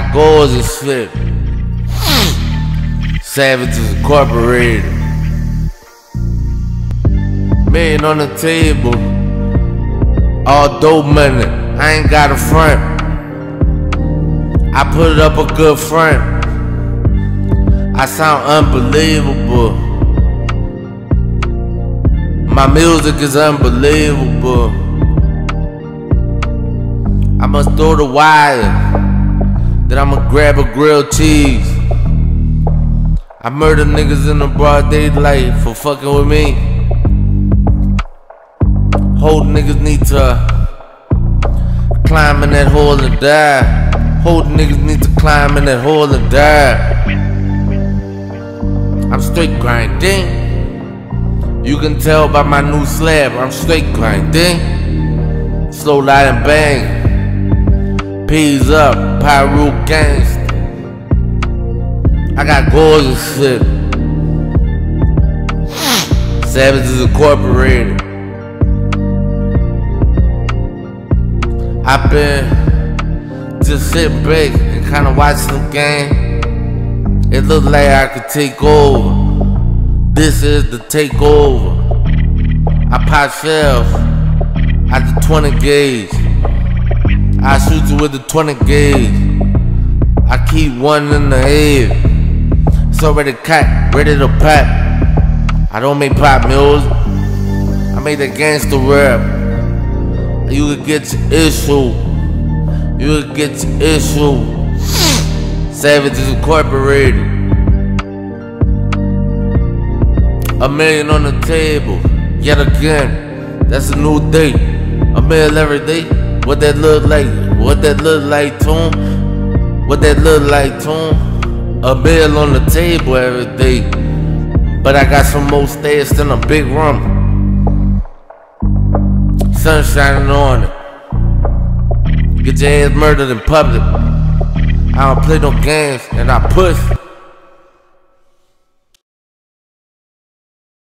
got goals and shit. Savages Incorporated. Million on the table. All dope money. I ain't got a front. I put up a good front. I sound unbelievable. My music is unbelievable. I must throw the wire. Then I'ma grab a grilled cheese. I murder niggas in the broad daylight for fucking with me. Hold niggas need to climb in that hole and die. Hold niggas need to climb in that hole and die. I'm straight grinding. You can tell by my new slab, I'm straight grinding. Slow light and bang. Peas up, Pyro gangsta. I got goals and shit. Savages Incorporated. I've been just sitting back and kinda watching the game. It looked like I could take over. This is the takeover. I pop shells at the 20 gauge. I shoot you with the 20 gauge. I keep one in the head. It's already cut, ready to pop. I don't make pop music. I make the gangster rap. You could get your issue. You could get your issue. Savages Incorporated. A million on the table. Yet again. That's a new day. A million every day. What that look like? What that look like, Tom? What that look like, Tom? A bill on the table every day. But I got some more stairs than a big room. Sun shining on it. Get your ass murdered in public. I don't play no games and I push.